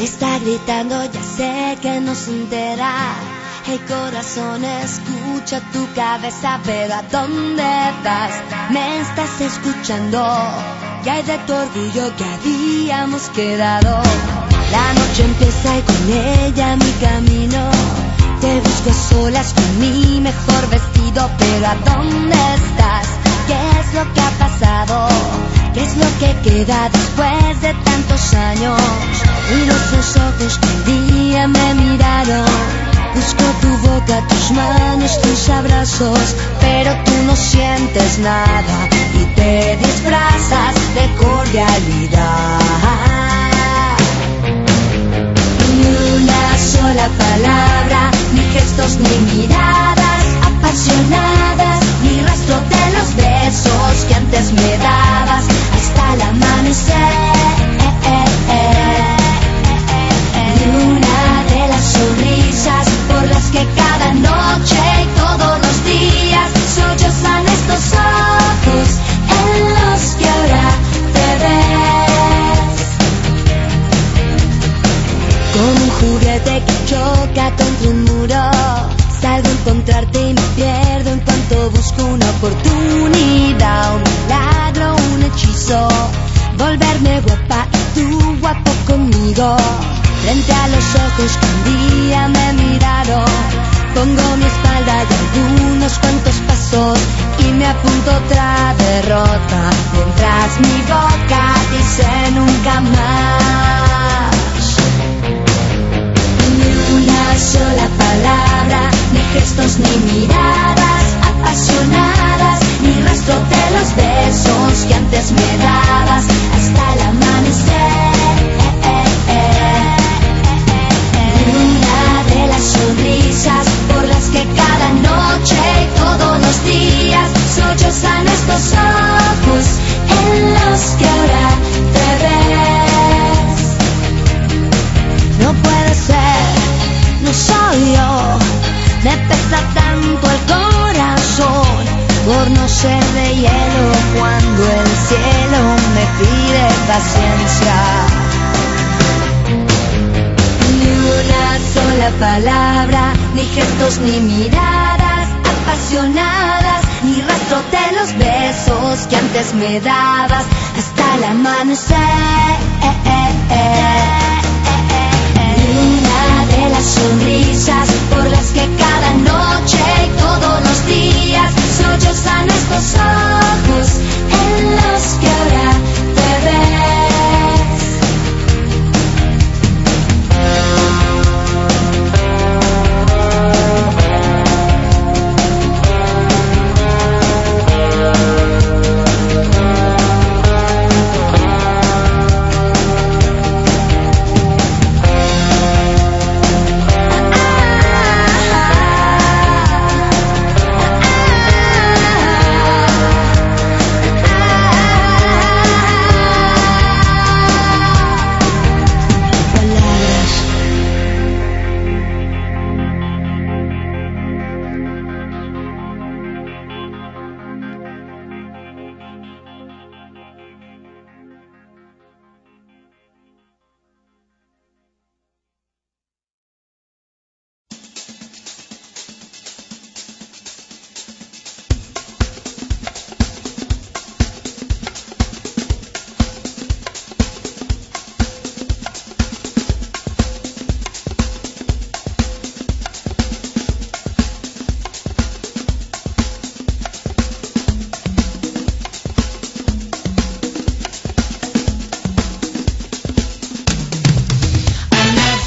Está gritando, ya sé que no se entera. Hey corazón, escucha tu cabeza, pero ¿a dónde vas? Me estás escuchando. Ya hay de tu orgullo que habíamos quedado? La noche empieza y con ella mi camino. Te busco solas con mi mejor vestido, pero ¿a dónde estás? ¿Qué es lo que ha pasado? ¿Qué es lo que queda después de tantos años? Miro sus ojos que un día me miraron. Busco tu boca, tus manos, tus abrazos, pero tú no sientes nada y te disfrazas de cordialidad. Ni una sola palabra, ni gestos, ni miradas apasionadas, ni rastro de los besos que antes me dabas hasta el amanecer. Ni una de las sonrisas por las que cada noche y todos los días sollozan estos ojos en los que ahora te ves. Como un juguete que choca contra un muro, salgo a encontrarte y me pierdo en cuanto busco una oportunidad, un milagro, un hechizo, volverme guapa y tú guapo conmigo. Frente a los ojos que un día me miraron, pongo mi espalda y algunos cuantos pasos y me apunto otra derrota, mientras mi boca dice nunca más. Ni una sola palabra, gestos ni miradas apasionadas, Me pesa tanto el corazón por no ser de hielo cuando el cielo me pide paciencia. Ni una sola palabra, ni gestos ni miradas apasionadas, ni rastro de los besos que antes me dabas hasta el amanecer. Sonrisas por las que cada noche y todos los días sollozan estos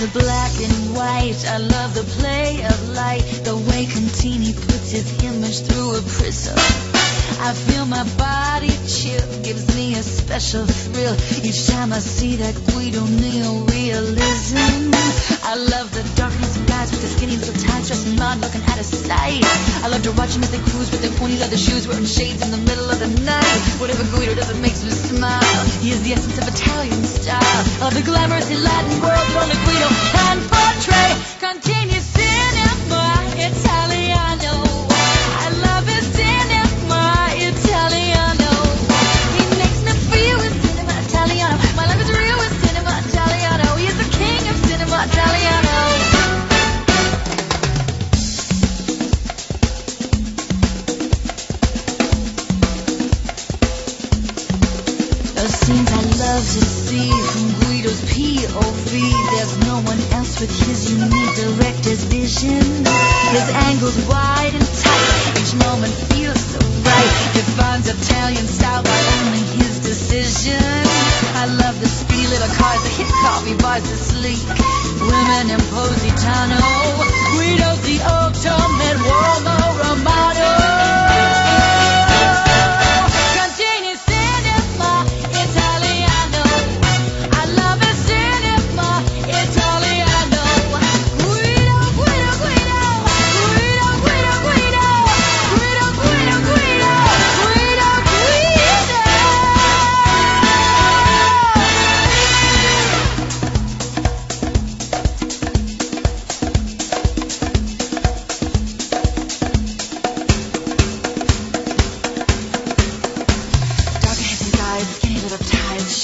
the black and white. I love the play of light. The way Contini puts his image through a prism. I feel my body chill, gives me a special thrill each time I see that Guido neo-realism. I love the darkness of guys with the skinny looking out of sight. I love to watch them as they cruise with their pointy leather shoes, wearing shades in the middle of the night. Whatever Guido does, it makes me smile. He is the essence of Italian style, of the glamorous Latin world only Guido can portray. Continue The scenes I love to see from Guido's POV, there's no one else with his unique director's vision. His angles wide and tight, each moment feels so right. Defines Italian style by only his decision. I love the speedy little cars, the hip coffee bars, the sleek women in Positano. Guido's the ultimate warm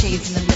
needs in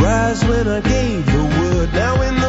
rise when I gave the word. Now in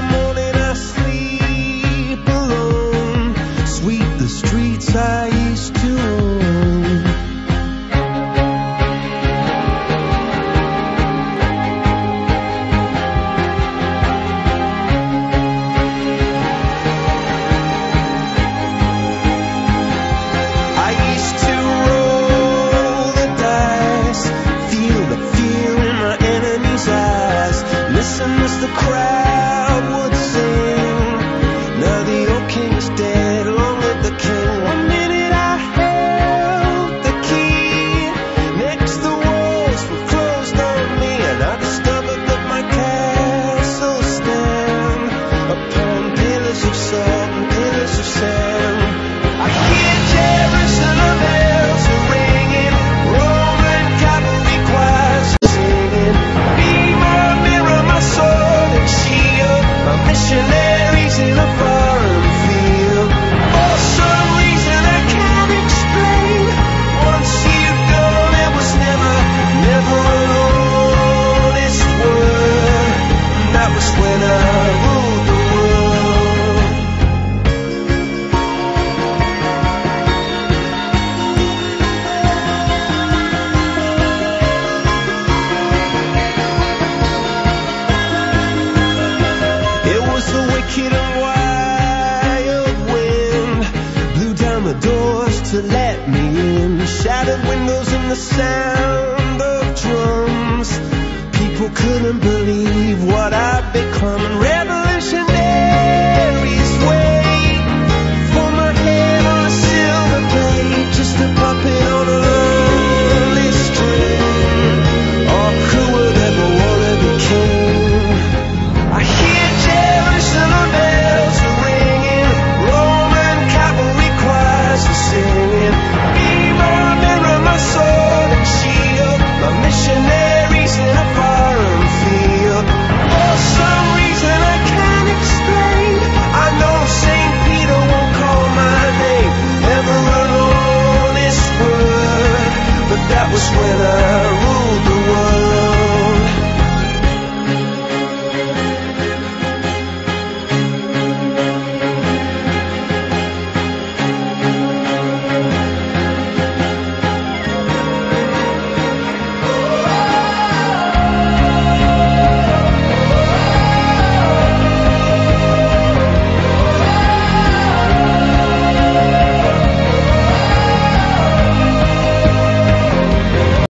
forced to let me in. Shattered windows and the sound of drums. People couldn't believe what I'd become. Rebel